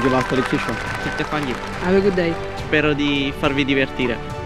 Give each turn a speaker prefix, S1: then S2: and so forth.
S1: give out police station.
S2: Tutte fagli.
S3: Have a good day.
S2: Spero di farvi divertire.